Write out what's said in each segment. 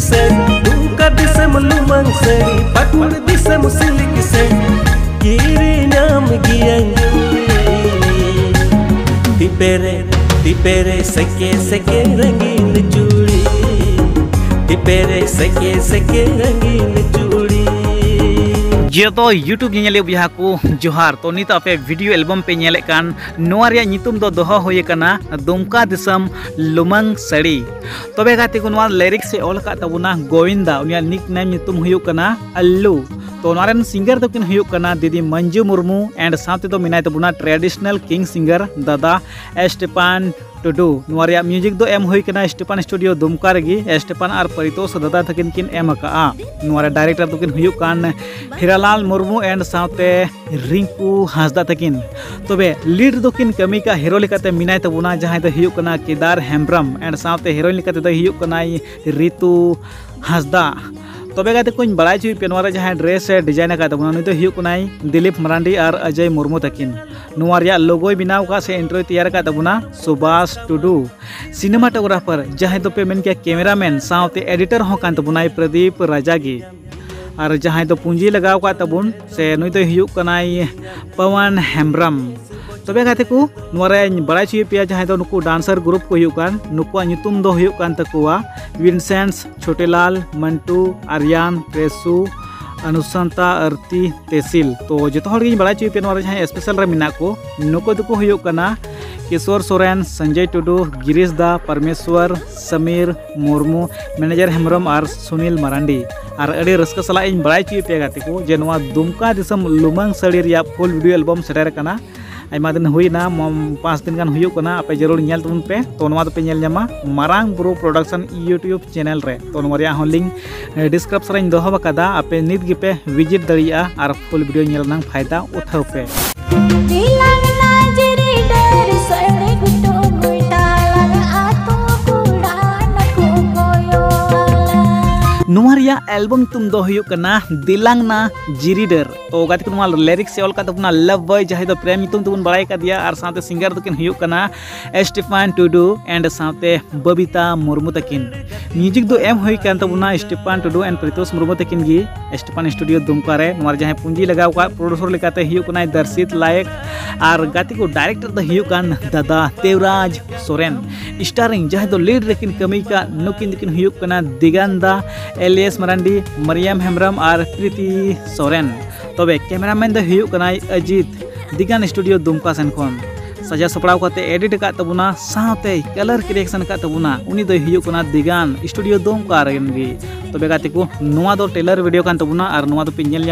sari Duka disem lumang seri Pakur disem silik sari Kiri nyam giyang Tipere, tipere seke seke rangin churi Tipere seke seke rangin churi जो YouTube को जोहार तो नित आपे video album पे नेले कान नोआ रिया नितुम दो दोहा होये कना दुमका दिसम लुमंग सड़ी तबे गाते को नोआ लिरिक्स से ऑल का गोविंदा उनिया निक नेम कना तो नोरेन सिंगर तो किन हुयो कना दीदी मंजू मुर्मू एंड साथ तो मिनाय तबुना ट्रेडिशनल किंग सिंगर दादा एस्टेपान टुडू। नोरिया म्यूज़िक दो एम हुई कना स्टेपान स्टूडियो दुमका रेगी स्टेपान आर परितोष, दादा तकिन किन एम का नोरे डायरेक्टर तो किन हुयो कान हिरालाल मुर्मू एंड साथे रिंकू हासदा तकिन तबे लीड दो किन कमी का हीरो लेकाते मिनाय तबुना जहाँ दो हुयो कना केदार हेम्ब्रम एंड साथे हीरोइन लेकाते दो हुयो कना रितु हासदा। तबे गाते कुछ बड़ा चुई पेनवा जहाँ ड्रेस डिज़ाइन का तबना नुई तो दिलीप मरांडी और अजय मुर्मू तकिन। लगो बनाव का से इंट्रो तैयार का सुभाष टुडू। सिनेमाटोग्राफर, जहाँ तो पे मेन के कैमरामैन, साथ एडिटर हो प्रदीप राजागी। और जहाँ तो पूंजी लगाव का तबुन से नुई तो पवन हेम्ब्रम तबे गाते बड़ा चुई पे जहाँ तो नुकु डांसर ग्रुप को नुकुआ विंसेंट्स छोटेलाल मंटू आर्यान प्रेसू अनुसंता आरती तेसिल तो जो बड़ा चुई पे जहाँ स्पेशल को नुको हुकाना किशोर सोरेन संजय टुडू गिरीश दा परमेश्वर समीर मुर्मू मैनेजर हेम्ब्रम और सुनील मरांडी और अड़ी रस्क सला बड़ा चुई पे गाते को जे दुमका दिसम लुमंग सड़ी full video album shutter Aima दिन हुईना पाँच दिन गान हुयुकना आपे जरूर नेल तबन पे तो नवा पे नेल ᱧᱟᱢᱟ Marang bro production YouTube channel रे तो नवा रिया लिंक डिस्क्रिप्शन रे दोहो बकादा आपे नित गिपे विजिट दरिया और फुल वीडियो नुआ एल्बम तुम दो हुयुकना दिलांग ना जिरीडर तो गाती लिरिक्स से ऑल का तबना लव बॉय जहाँ तो प्रेम तुम तुम बड़ाई का दिया सिंगर तकिन स्टीफान टुडू एंड साथे बबीता मुर्मू तकिन म्यूज़िक दो एम हुई कान टुडू एंड प्रीतोष मुर्मू तकिन गी स्टूडियो दुमका रे नुआ जहाँ प्रोड्यूसर लेकाते दर्शित लायक और गाती को डायरेक्टर हुयुकन दादा देवराज सोरेन स्टारिंग जहाँ तो लीड रेकिन कमी का नुकिन दिगंदा एलियस मरांडी मरियम हेम्ब्रम और प्रीति सोरेन तब कैमरामैन दो हुई अजीत दिगान स्टूडियो दुमका सेन खन सजा सपड़ा एडिट का तबुना कलर क्रिएशन का उन दिगान स्टूडियो दुमका तब गे तबे को नोवा दो टेलर वीडियो कान और नोवा दो पे nail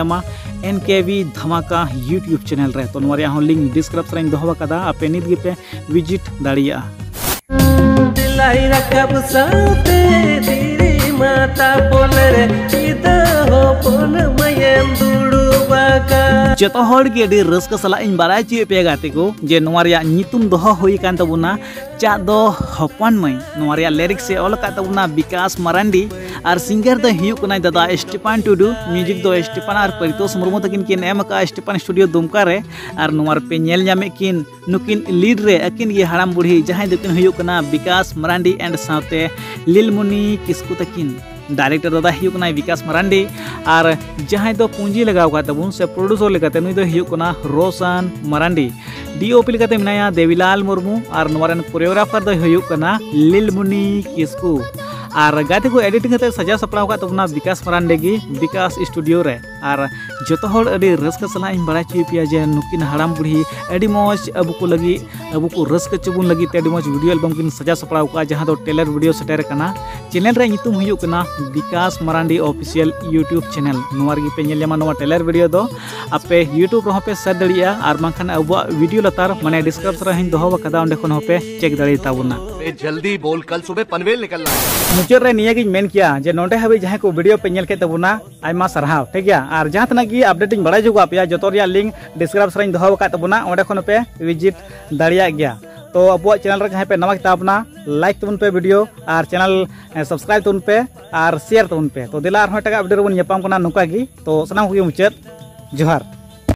N K V Dhamaka YouTube channel रे तो नोवा लिंक डिस्क्रिप्शन रे दोहा कदा आपे नित विज़िट दाड़िया Jatuh hargi ini res kesalahan barat cuy pegatiku Januari yang nyitung doho hui kan tabuna Cak doh hopan mai Januari yang lirik seolah kata buna Bikas Marandi और singer दाई दादा Stepan Tudu music दो स्टेपान और परितोष मुरमु तक किन स्टेपान स्टूडियो दुमका रे और नारेल किन नुकिन लीड रे अकिन ये हड़म बुढ़ी जहाँ दिन विकास मरांडी एंड साथ लीलमणि किसकु तक डायरेक्टर दादा हूँ विकास मरांडी और जहाँ तो पूंजी लगवाब से प्रोड्यूसर लगातेना रोशन मरांडी डीओपी मेना देवीलाल मुरमु और नारे कोरियोग्राफर दुना किसकू ᱟᱨ ᱜᱟᱛᱮ ᱠᱚ ᱮᱰᱤᱴᱤᱝ ᱠᱟᱛᱮ ᱥᱟᱡᱟᱣ ᱥᱟᱯᱲᱟᱣ ᱟᱠᱟᱫ ᱛᱟᱵᱚᱱᱟ ᱵᱤᱠᱟᱥ ᱢᱟᱨᱟᱱᱰᱤ ᱜᱮ ᱵᱤᱠᱟᱥ ᱥᱴᱩᱰᱤᱭᱳ ᱨᱮ तबना विकास मरांडेगी विकास स्टूडियो रे और जो रस्क सला बड़ा चुई पे जे नुकिन हड़ाम बुढ़ी अड़ी मौज अब को लगी अब को रस्क चुबुन लगी अड़ी मौज वीडियो एल्बम किन सजा सपड़ा जहां दो टेलर वीडियो सेटर कना चैनल रे नितुम हुयुकना Vikas Marandi official YouTube channel Noir गी पे नेल ᱧᱟᱢᱟ ᱱᱚᱣᱟ टेलर वीडियो दो आपे यूट्यूब ᱨᱮᱦᱚᱸ ᱯᱮ ᱥᱮᱴ ᱫᱟᱲᱮᱭᱟᱜᱼᱟ ᱟᱨ ᱵᱟᱝᱠᱷᱟᱱ ᱟᱵᱚᱣᱟᱜ वीडियो ᱞᱟᱛᱟᱨ ᱢᱟᱱᱮ ᱰᱤᱥᱠᱨᱤᱯᱥᱚᱱ ᱨᱮ ᱦᱚᱧ ᱫᱚᱦᱚ ᱟᱠᱟᱫᱟ ᱚᱸᱰᱮ ᱠᱷᱚᱱ ᱦᱚᱸ ᱯᱮ ᱪᱮᱠ ᱫᱟᱲᱮ ᱛᱟᱵᱚᱱᱟ जल्दी बोल कल सुबह पनवेल निकलना है मुचाद रे निया गिन मेन किया जे नोंडे हबे जहां को वीडियो पे नेल के तबुना आयमा सरहाव ठीक गया और जहाँ तक इन बड़ा जुगा आप जो लिंक डिस्क्रिप्शन रे दहो का तबुना ओंडे खन पे विज़िट गया तो अब चैनल जहाँ पे नमक ताबना लाइक तबन पे वीडियो और चैनल सब्सक्राइब तबन पे और शेयर तबन पे तो दिला और हटा अपडेट बन नौका तो सामना मुचाद जोहार